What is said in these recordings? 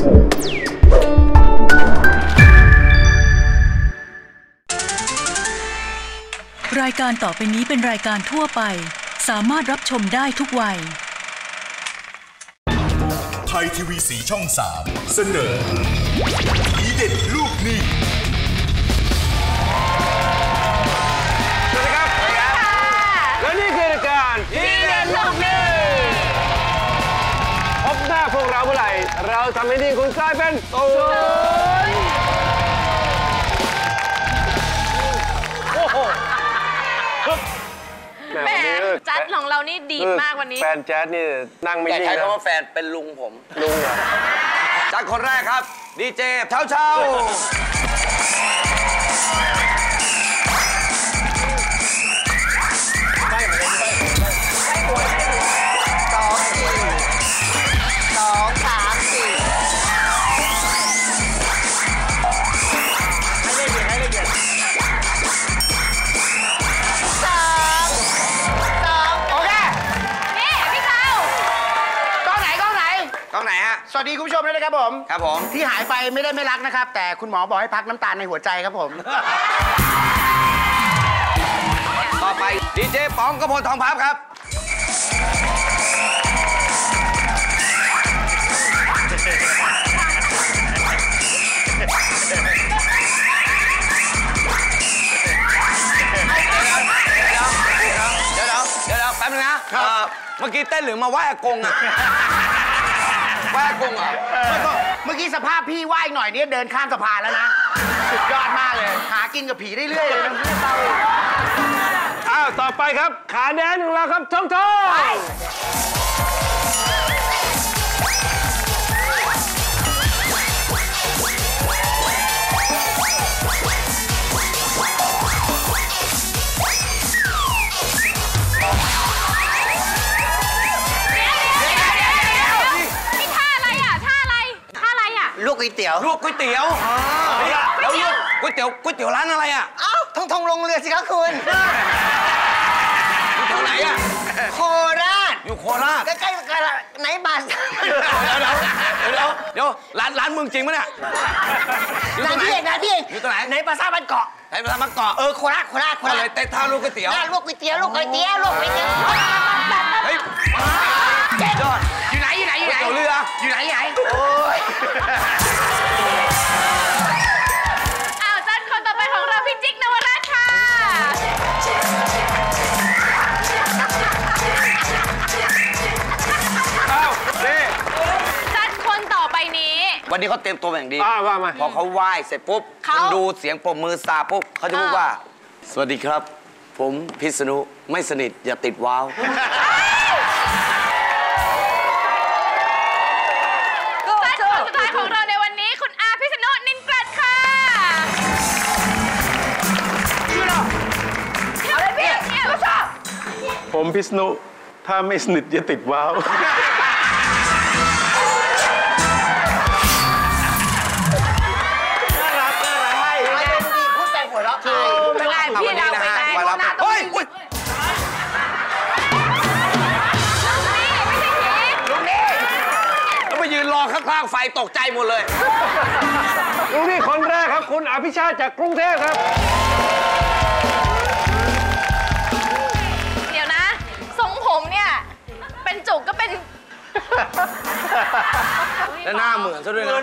รายการต่อไปนี้เป็นรายการทั่วไป สามารถรับชมได้ทุกวัย ไทยทีวีสีช่อง 3 เสนอดีเด็ดลูกนี้ พบหน้าพวกเราเมื่อไหร่ เราทำให้ดีคุณกลายเป็นศูนย์โอ้โหแหแหมวันนี้จัดของเรานี่ดีดมากวันนี้ แฟนแจ๊ดนี่นั่งไม่แต่นิ่งใช้นะคำว่าแฟนเป็นลุงผม ลุงเหรอจากคนแรกครับ ดีเจเช้าเช้า วัสดีคุณผู้ชมด้วยนะครับผม ครับผม ที่หายไปไม่ได้ไม่รักนะครับ แต่คุณหมอบอกให้พักน้ำตาลในหัวใจครับผม ต่อไปดีเจป๋องกระพลทองพับครับ เดี๋ยวเดี๋ยวเดี๋ยวเดี๋ยวแป๊บนึงนะเอ่อเมื่อกี้เต้นหรือมาไหว้อากงอะไห ว้อากงเหรอเมื่อกี้สภาพพี่ว่ายหน่อยเนี่ยเดินข้ามสะพานแล้วนะ สุดยอดมากเลย หากินกับผีได้เรื่อยเลยนะพี่เต้าอ้าว ต่อไปครับ ขาแดนของเราครับทองทอง กก๋วยเตี๋ยว ลวกก๋วยเตี๋ยวแล้วลวกก๋วยเตี๋ยวก๋วยเตี๋ยวร้านอะไรอะเอ้าทองทองลงเรือสิครับคุณอยู่แถวไหนอะ โคราช อยู่โคราช ใกล้ๆกันไหนบาสเดี๋ยวเดี๋ยวเดี๋ยวเดี๋ยวร้านร้านมึงจริงปะเนี่ยอยู่นาตรงไหนพี่เอกนะพี่เอกอยู่ตรงไหนในปราสาทบ้านเกาะไหนมาทำมาเกาะ เออโคราชโคราชโคก็ราเลชยเต้นท่าลวกก๋วยเตี๋ยวหน้าลวกก๋วยเตี๋ยวลวกก๋วยเตี๋ยวลวกก๋วยเตี๋ยวเฮ้ยยอดอยู่ไหนอยู่ไหนอยู่ไหนก๋วยเตี๋ยวเรืออยู่ไหนอยู่ไหนอ้ นี้วันนี้เขาเตรียมตัวอย่างดีอ้าวว่ามาพอเขาไหว้เสร็จปุ๊บเขานดูเสียงปรบมือซาปุ๊บเขาจะพูดว่า สวัสดีครับ ผมพิษณุไม่สนิทอย่าติดว้าวจัดคนสุดท้ายของเราในวันนี้คุณอาพิษณุนินกรัดค่ะเอาเลยพี่เนี่ยผู้ชมผมพิษณุถ้าไม่สนิทอย่าติดว้าวางๆไฟตกใจหมดเลยลูกนี่คนแรกครับคุณอภิชาติจากกรุงเทพครับ เดี๋ยวนะ ทรงผมเนี่ย เป็นจุกก็เป็น แล้วหน้าเหมือนซะด้วยนะ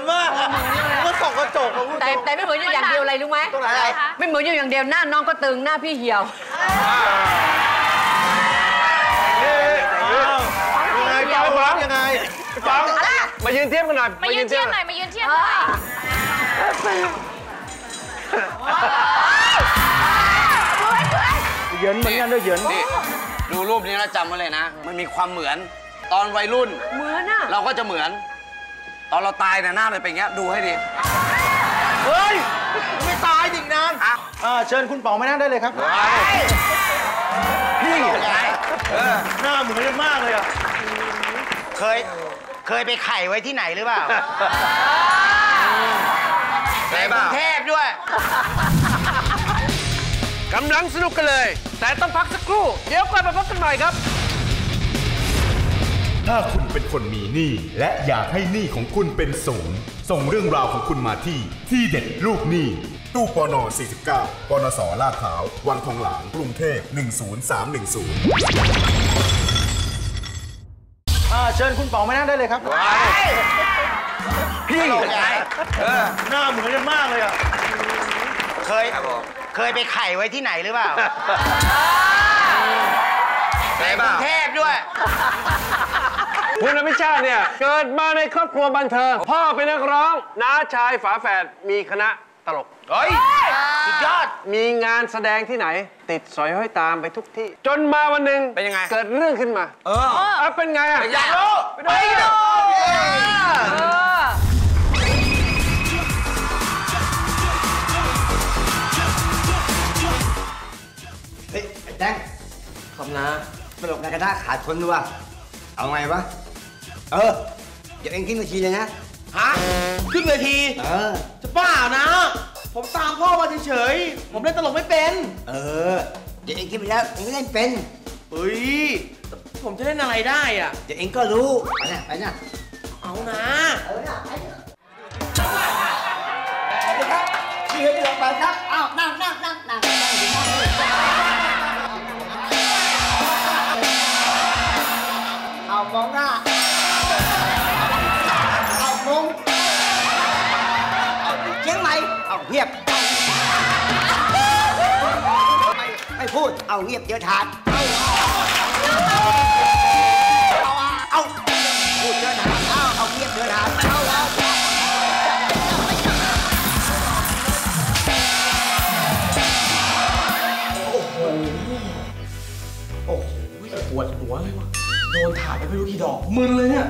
แต่แต่ไม่เหมือนอยู่อย่างเดียวอะไรรู้ไหมตรงไหนอะไรไม่เหมือนอยู่อย่างเดียวหน้าน้องก็ตึงหน้าพี่เหี่ยวยังไงปังปังยังไงปัง มายืนเทียบกันหน่อยมายืนเทียบหน่อยมายืนเทียบหน่อยเหยินเหมือนกันด้วยเหยินนี่ดูรูปนี้แล้วจำไว้เลยนะ มันมีความเหมือน ตอนวัยรุ่น เหมือนอะเราก็จะเหมือน ตอนเราตายเนี่ยหน้ามันเป็นอย่างเงี้ยดูให้ดี เฮ้ย ไม่ตายดิ่งนานอะอ่าเชิญคุณป๋องมานั่งได้เลยครับ พี่เออหน้าเหมือนกันมากเลยอะ เคย เคยไปไข่ไว้ที่ไหนหรือเปล่าไหนกรุบ้างงเทพด้วยกำลังสนุกกันเลย แต่ต้องพักสักครู่ เดี๋ยวกลับมาพบกันใหม่ครับ ถ้าคุณเป็นคนมีหนี้และอยากให้หนี้ของคุณเป็นศูนย์ส่งเรื่องราวของคุณมาที่ที่เด็ดลูกหนี้ตู้ปน49ปนสลาดพร้าว วังทองหลางกรุงเทพ 10310 อ่าเชิญคุณป๋องมานั่งได้เลยครับ พี่หน้าเหมือนกันมากเลยอะ เคยเคยไปไข่ไว้ที่ไหนหรือเปล่าไหนกบ้ารุงเทพด้วย คุณอภิชาติเนี่ย เกิดมาในครอบครัวบันเทิง พ่อเป็นนักร้อง น้าชายฝาแฝดมีคณะตลก เฮ้ย สุดยอด มีงานแสดงที่ไหน ติดสอยห้อยตามไปทุกที่ จนมาวันหนึ่งเป็นยังไง เกิดเรื่องขึ้นมา เออเป็นไงอะอยากรู้ไปดูเฮ้ยไอ้แจ้งคำนะตลกในกระทะขาดคนด้วยเอาไงวะ เออ เดี๋ยวเองขึ้นมาทีเลยนะ ฮะ ขึ้นเวที เออ จะบ้านะ ผมตามพ่อมาเฉยๆ ผมเล่นตลกไม่เป็น เออ เดี๋ยวเองขึ้นไปแล้วเองเล่นเป็นเฮ้ย ผมจะเล่นอะไรได้อะ เดี๋ยวเองก็รู้ ไปนะไปนะเอานะเออนะไปนะสวัสดีครับชื่อที่ลงไปครับอ้าวนั่งนั่งนั่งนั่งนั่งนั่งนั่งเลยเอามองหน้าเอา อาเงียบไม่ไม่พูดเอาเงียบเดี๋ยวทานเอาเอาเอาพูดเดี๋ยวทานเอาเอาเงียบเดี๋ยวทานเอาเอาโอ้โหปวดหัวเลยวะโดนถาดไปไม่รู้กี่ดอกมึนเลยเนี่ย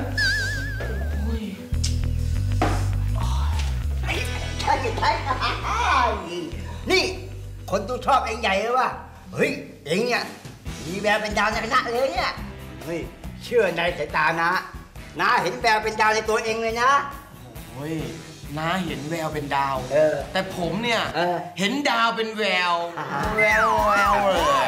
นี่ คนดูชอบเองใหญ่เลยว่ะเฮ้ย เองเนี่ยมีแววเป็นดาวในคณะเลยเนี่ย เฮ้ย เชื่อในสายตานะนาเห็นแววเป็นดาวในตัวเองเลยนะโอ้ยน้าเห็นแววเป็นดาวเออแต่ผมเนี่ยเออเห็นดาวเป็นแววอ่าแววแววเลย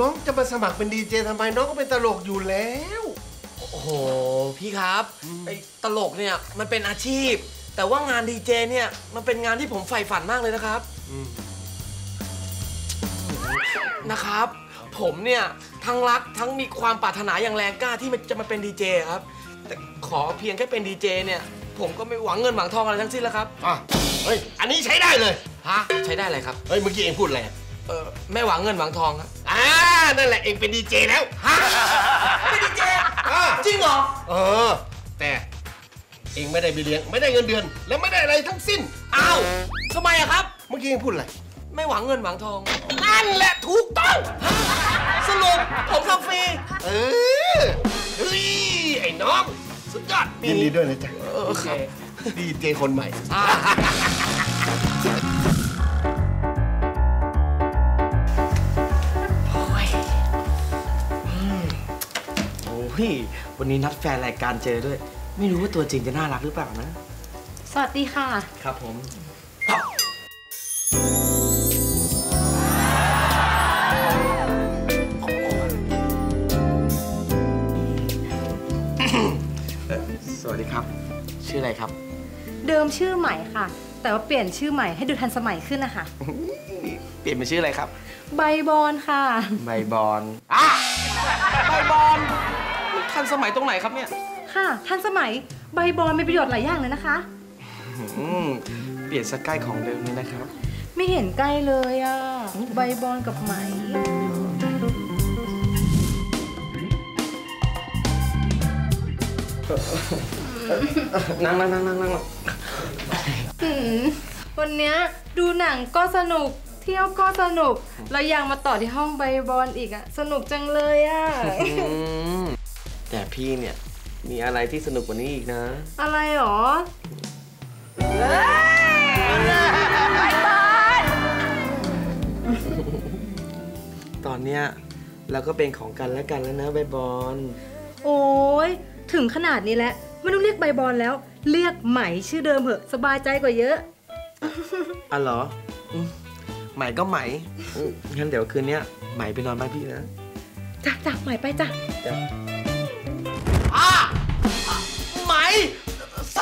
น้องจะมาสมัครเป็นดีเจทำไมน้องก็เป็นตลกอยู่แล้ว โอ้โห พี่ครับไอ้ตลกเนี่ยมันเป็นอาชีพ แต่ว่างานดีเจเนี่ยมันเป็นงานที่ผมใฝ่ฝันมากเลยนะครับนะครับ ผมเนี่ยทั้งรักทั้งมีความปรารถนาอย่างแรงกล้าที่มันจะมาเป็นดีเจครับ แต่ขอเพียงแค่เป็นดีเจเนี่ยผมก็ไม่หวังเงินหวังทองอะไรทั้งสิ้นแล้วครับอะเฮ้ยอันนี้ใช้ได้เลยฮะใช้ได้อะไรครับเฮ้ยเมื่อกี้เองพูดอะไรเออไม่หวังเงินหวังทองครับ อ่านั่นแหละเองเป็นดีเจแล้วฮะเป็นดีเจอ่าจริงเหรอ เออ แต่เองไม่ได้ไปเลี้ยง ไม่ได้เงินเดือน และไม่ได้อะไรทั้งสิ้น อ้าวทำไมอะครับ เมื่อกี้เองพูดอะไร ไม่หวังเงินหวังทอง นั่นแหละถูกต้อง สรุปผมทำฟรี เออ เฮ้ย ไอ้น้อง สุดยอดยินดีด้วยนะจ๊ะโอเคดีเจคนใหม่ ยวันนี้นัดแฟนรายการเจอด้วย ไม่รู้ว่าตัวจริงจะน่ารักหรือเปล่านะ สวัสดีค่ะ ครับผมสวัสดีครับ ชื่ออะไรครับ เดิมชื่อใหม่ค่ะ แต่ว่าเปลี่ยนชื่อใหม่ให้ดูทันสมัยขึ้นนะคะ เปลี่ยนเป็นชื่ออะไรครับ ใบบอนค่ะ ใบบอลอะใบบอลมัน ทันสมัยตรงไหนครับเนี่ย ค่ะ ทันสมัยใบบอนมีประโยชน์หลายอย่างเลยนะคะอืมเปลี่ยนสกใกล้ของเดิมเลยนะครับ ไม่เห็นใกล้เลยอะ ใบบอนกับไหมนั่งนั่งนั่งนั่งนั่งหืมวันเนี้ยดูหนังก็สนุกเที่ยวก็สนุก แล้วยังมาต่อที่ห้องใบบอนอีกอะ สนุกจังเลยอะอืม แต่พี่เนี่ย มีอะไรที่สนุกกว่านี้อีกนะ อะไรหรอตอนเนี้ยเราก็เป็นของกันและกันแล้วนะใบบอลโอ้ยถึงขนาดนี้แล้วไม่ต้องเรียกใบบอลแล้ว เรียกไหมชื่อเดิมเหอะสบายใจกว่าเยอะ อะเหรออืมไหมก็ไหมอืมงั้นเดี๋ยวคืนเนี้ยไหมไปนอนบ้านพี่นะ จ้ะจ้ะใหม่ไปจ้ะอะ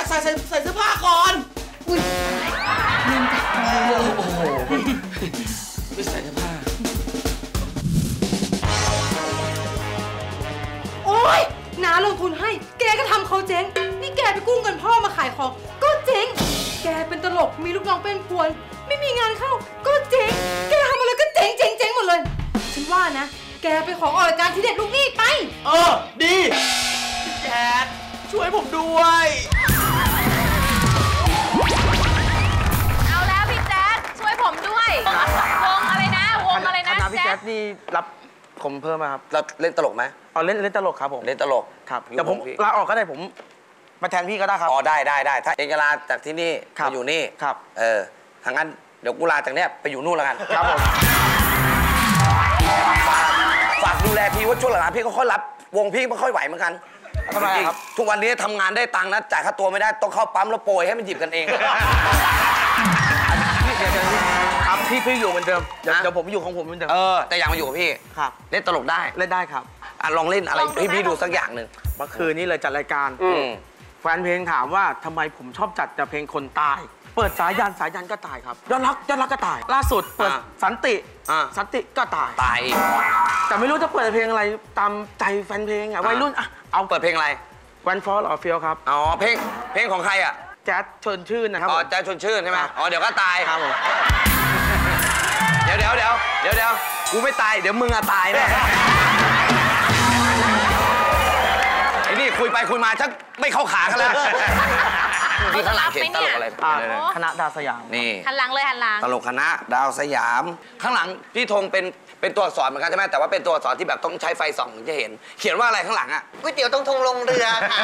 ใส่ใส่ใส่ใส่เสื้อผ้าก่อนอุ้ยโอ้โหไม่ใส่เสื้อผ้า โอ๊ยน้าลงทุนให้ แกก็ทำเขาเจ๊ง นี่แกไปกู้เงินพ่อมาขายของ ก็เจ๊ง แกเป็นตลก มีลูกน้องเป็นพวน ไม่มีงานเข้า ก็เจ๊ง แกทำอะไรก็เจ๊งเจ๊งเจ๊งหมดเลย ฉันว่านะ แกไปของออกรายการที่เด็ดลูกหนี้ไป เออ ดีแจ๊ดช่วยผมด้วย วยวงอะไรนะ วงอะไรนะคณะพี่แจ๊แจ๊คดนี่รับผมเพิ่มมาครับเราเล่นตลกไหมเอาเล่นเล่นตลกครับผมเล่นตลกครับอยู่แต่ผมของพี่ลาออกก็ได้ผมมาแทนพี่ก็ได้ครับอ๋อได้ได้ได้ถ้าเองจะลาจากที่นี่ครับมาอยู่นี่ครับเออทางนั้นเดี๋ยวกูลาจากเนี้ยไปอยู่นู่นแล้วกันครับผมฝากฝากดูแลพี่ว่าช่วงหลังๆพี่ก็ค่อยรับวงพี่ไม่ค่อยไหวเหมือนกันทำไมจริงครับๆทุกวันนี้ทำงานได้ตังค์นะจ่ายค่าตัวไม่ได้ต้องเข้าปั๊มแล้วโปรยให้มันหยิบกันเองพี่เเดี๋ยวเดี๋ยวครับพี่พี่อยู่เหมือนเดิมเดี๋ยวนะ เดี๋ยวผมอยู่ของผมเหมือนเดิม เออ แต่อยากมาอยู่กับพี่ครับ เล่นตลกได้เล่นได้ครับ อะลองเล่นอะไรให้พี่ดู สักอย่างหนึ่งเมื่อคืนนี้เลยจัดรายการ อืมแฟนเพลงถามว่าทำไมผมชอบจัดแต่เพลงคนตาย เปิดสายัณห์สายัณห์ก็ตายครับยอดรักยอดรักก็ตาย ล่าสุดเปิดสันติอ่าสันติก็ตาย ตายอีกแต่ไม่รู้จะเปิดเพลงอะไรตามใจแฟนเพลงอะวัยรุ่นอะเอาเปิดเพลงอะไร One Fall of Fear ครับ อ๋อเพลงเพลงของใครอะแจ๊ดเชิญชื่นนะครับอ๋อผมใจชวนชื่นใช่ไหมครับ อ๋อเดี๋ยวก็ตาย ครับผมเดี๋ยวเดี๋ยวเดี๋ยวเดี๋ยวเดี๋ยวกูไม่ตาย เดี๋ยวมึงอะตายแน่ไอ้นี่คุยไปคุยมาชักไม่เข้าขากันแล้วนี่ข้างหลังเขียนตลกอะไรอ่าเดี๋ยวๆคณะดาวสยาม นี่ หันหลังเลยหันหลัง ตลกคณะดาวสยาม ข้างหลังพี่ธงเป็นเป็นตัวอักษรเหมือนกันใช่ไหมแต่ว่าเป็นตัวอักษรที่แบบต้องใช้ไฟส่องถึงจะเห็น เขียนว่าอะไรข้างหลังอะก๋วยเตี๋ยวต้องทงลงเรือค่ะ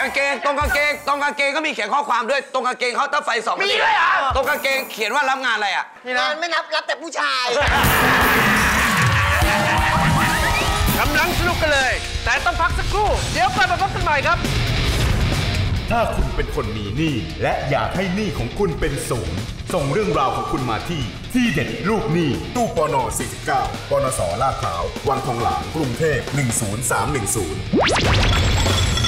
กางเกงตรงกางเกงตรงกางเกงก็มีเขียนข้อความด้วยตรงกางเกงเขาถ้าไฟส่องมีด้วยเหรอตรงกางเกงเขียนว่ารับงานอะไรอะงานไม่นับรับแต่ผู้ชายกำลังสนุกกันเลย แต่ต้องพักสักครู่ เดี๋ยวกลับมาพบกันใหม่ครับ ถ้าคุณเป็นคนมีหนี้และอยากให้หนี้ของคุณเป็นศูนย์ส่งเรื่องราวของคุณมาที่ ที่เด็ดลูกหนี้ตู้ปน49ปนสลาดพร้าว วังทองหลางกรุงเทพ 10310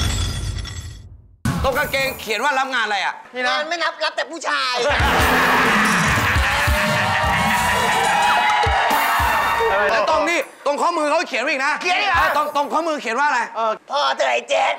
ตรงกางเกงเขียนว่ารับงานอะไรอะงานไม่นับรับแต่ผู้ชาย แล้วตรงนี้ตรงข้อมือเขาเขียนไว้อีกนะเขียนอีกเหรอ ตรงตรงข้อมือเขียนว่าอะไร พ่อเท่าไหร่เจ็ด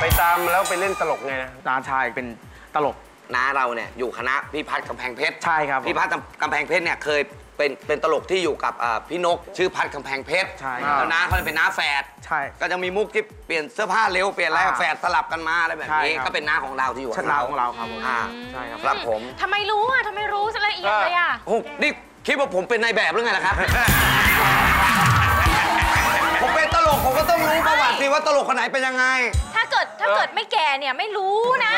ไปตามแล้วไปเล่นตลกไงนะนาชายเป็นตลก น้าเราเนี่ยอยู่คณะพี่พัฒน์กำแพงเพชรใช่ครับผมพี่พัฒน์กำแพงเพชรเนี่ยเคย เป็นเป็นตลกที่อยู่กับอ่าพี่นก ชื่อพัฒน์กำแพงเพชรใช่ครับแล้วน้าเขาเป็นน้าแฝดใช่ก็จะมีมุกที่เปลี่ยนเสื้อผ้าเร็วเปลี่ยนอะไรอ่าแฝดสลับกันมาอะไรแบบนี้ใช่ครับ ก็เป็นน้าของเราที่อยู่กับชนะของเราครับผมอ่าใช่ครับ ครับผมทำไมรู้อะทำไมรู้ละเอียดเลยอะ โอ้นี่คิดว่าผมเป็นนายแบบหรือไงล่ะครับ ผมเป็นตลกผมก็ต้องรู้ประวัติสิว่าตลกคนไหนเป็นยังไง ถ้าเกิดถ้าเกิดไม่แก่เนี่ยไม่รู้นะ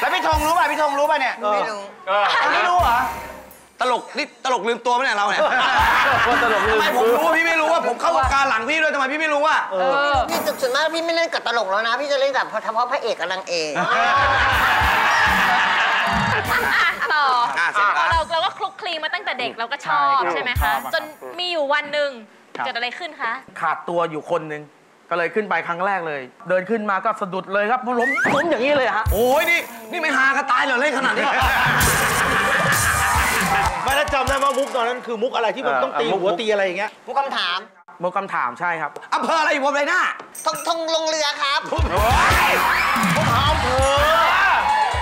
แล้วพี่ธงรู้ป่ะพี่ธงรู้ป่ะเนี่ยไม่รู้ไม่รู้เหรอตลกนี่ตลกลืมตัวไหมเนี่ยเราเนี่ยตลกลืมทำไมผมรู้ว่าพี่ไม่รู้ว่าผมเข้าวงการหลังพี่ด้วยทำไมพี่ไม่รู้ว่าพี่ส่วนมากพี่ไม่เล่นกับตลกแล้วนะ พี่จะเล่นกับเฉพาะพระเอกกับนางเอกอะต่ออะเสร็จแล้วเราเราก็คลุกคลีมาตั้งแต่เด็กเราก็ชอบใช่ครับใช่ไหมชอคะบอะจนมีอยู่วันหนึ่งครับเกิดอะไรขึ้นคะ ขาดตัวอยู่คนหนึ่ง ก็เลยขึ้นไปครั้งแรกเลย เดินขึ้นมาก็สะดุดเลยครับล้มล้มอย่างนี้เลยฮะโอ้ยนี่นี่ไม่หากันตายเหรอเล่นขนาดนี้ ไม่ถ้าจำได้ว่ามุกตอนนั้นคือมุกอะไรที่มันต้องตีเออมุก หัวตีอะไรอย่างเงี้ยผู้คำถามมุกคำถามใช่ครับ อำเภออะไรอยู่บนไรหน้าทงทงลงเรือครับ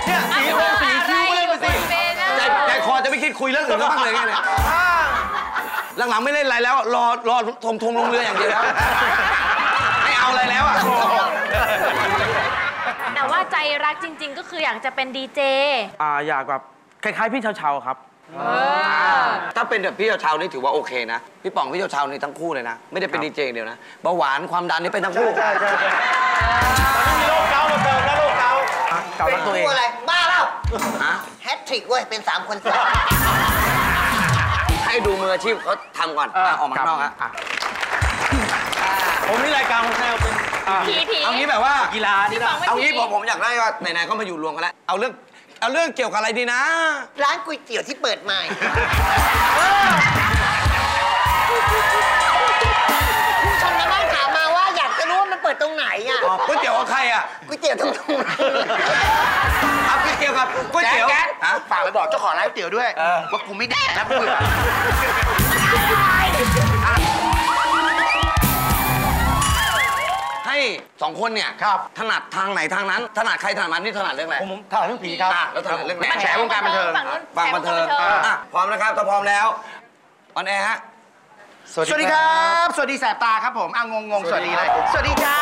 เนี่ยสีโงสีคิ้วเล่นไปสิใจใจคอจะไม่คิดคุยเรื่องอื่นแล้วบ้างเลยไงเนี่ยหลังๆไม่เล่นอะไรแล้ว รอรอทงทงลงเรืออย่างเดียวแล้วไม่ เอาอะไรแล้วอะ แต่ว่าใจรักจริง ๆ ก็คืออยากจะเป็นดีเจ อ่าอยากแบบคล้ายๆพี่เชาๆครับ ถ้าเป็นแบบพี่เชาวๆนี่ถือว่าโอเคนะ พี่ป๋องพี่เชาวๆนี่ทั้งคู่เลยนะ ไม่ได้เป็นดีเจอย่างเดียวนะเบาหวานความดันนี่เป็นทั้งคู่ใช่ใช่ใช่มีโรคเกาต์มาเติมนะโรคเกาต์เก่าเป็รันกตัวเอคู่งอะไรบ้าเปล่าฮะแฮตทริกเว้ยเป็นสามคนสามให้ดูมืออาชีพเขาทำก่อนอะออกมาข้างนอกฮะอะผมนี่รายการของแนวเป็น ผีผี เอางี้แบบว่า กีฬานี่นะ เอางี้ผมผมอยากได้ว่าไหนๆก็มาอยู่รวมกันแล้ว เอาเรื่อง เอาเรื่องเกี่ยวกับอะไรดีนะ ร้านก๋วยเตี๋ยวที่เปิดใหม่ ผู้ชมทางบ้านถามมาว่าอยากจะรู้ว่ามันเปิดตรงไหนอะอ๋อก๋วยเตี๋ยวของใครอะก๋วยเตี๋ยวตรงตรงไหนเอาก๋วยเตี๋ยวกับก๋วยเตี๋ยวแจ๊คฮะฝากไปบอกเจ้าของร้านก๋วยเตี๋ยวด้วยเออว่ากูไม่แดกนะเบื่อ ให้สองคนเนี่ยครับ ถนัดทางไหนทางนั้น ถนัดใครถนัดมันนี่ถนัดเรื่องอะไรผมถนัดเรื่องผีครับอะแล้วถนัดเรื่องไหนแฉวงการบันเทิงฟังบันเทิงอะพร้อมนะครับถ้าพร้อมแล้วออนแอร์ฮะสวัสดีครับ สวัสดีแสบตาครับผมอะงงงๆสวัสดีเลยสวัสดีจ้า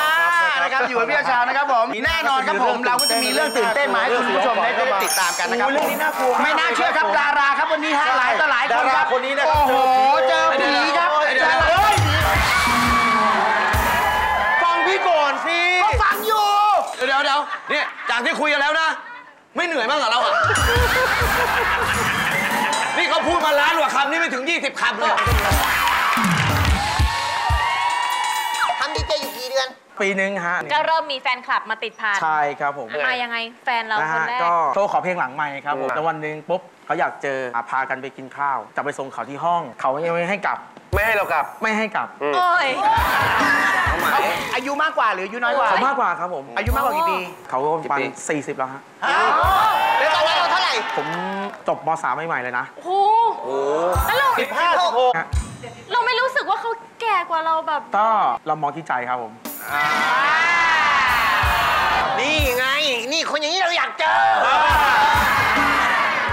นะครับอยู่กับพี่อาชานะครับผมแน่นอนครับผมเราก็จะมีเรื่องตื่นเต้นมาให้คุณผู้ชมได้ได้ติดตามกันนะครับเรื่องนี้น่ากลัวไม่น่าเชื่อครับดาราครับวันนี้ฮะหลายต่อหลายคนครับดาราคนนี้นะครับโอ้โหเจอผีครับเดี๋ย เดี๋ยวเดี๋ยวเนี่ยจากที่คุยกันแล้วนะ ไม่เหนื่อยบ้างเหรอเราอะ นี่เขาพูดมาล้านกว่าคำนี่ไม่ถึง 20คำเลยทำดีเจอยู่กี่เดือน ปีนึงฮะก็เริ่มมีแฟนคลับมาติดพันใช่ครับผมมายังไงแฟนเรานะคนฮะแรก ก็โทรขอเพลงหลังใหม่ครับผมแล้ววันหนึงปุ๊บเขาอยากเจออะพากันไปกินข้าวจะไปส่งเขาที่ห้อง เขายังไม่ให้กลับ ไม่ให้เรากลับ ไม่ให้กลับโอ้ยอายุมากกว่าหรืออายุน้อยกว่าเขามากกว่าครับผม อายุมากกว่ากี่ปี เขาประมาณ40แล้วฮะแล้วตอนนั้นเราเท่าไหร่ ผมจบม .3 ใหม่ๆเลยนะโหแล้วเราสิบห้าสิบหกฮะเราไม่รู้สึกว่าเขาแก่กว่าเราแบบ ก็เรามองที่ใจครับผม นี่ไง นี่คนอย่างนี้เราอยากเจอ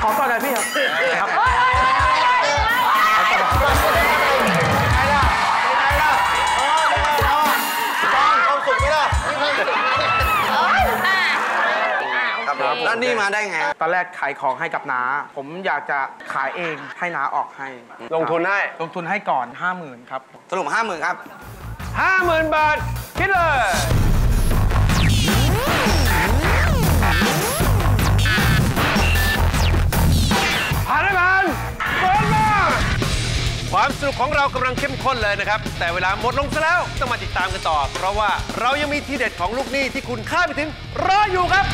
ขอก่อนหน่อยพี่ครับ ครับผมแล้วนี่มาได้ไงตอนแรกขายของให้กับน้า ผมอยากจะขายเองให้น้าออกให้ ลงทุนให้ ลงทุนให้ก่อน 50,000 ครับ สรุปห้าหมื่นครับ 50,000 บาท คิดเลย ความสนุกของเรากำลังเข้มข้นเลยนะครับ แต่เวลาหมดลงซะแล้วต้องมาติดตามกันต่อ เพราะว่าเรายังมีทีเด็ดของลูกหนี้ที่คุณคาดไม่ถึงรออยู่ครับ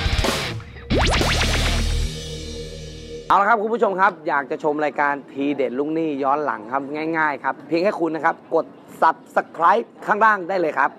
เอาละครับคุณผู้ชมครับ อยากจะชมรายการทีเด็ดลุงนี่ย้อนหลังครับง่าย ๆ ครับ เพียงแค่คุณนะครับ กด subscribe ข้างล่างได้เลยครับ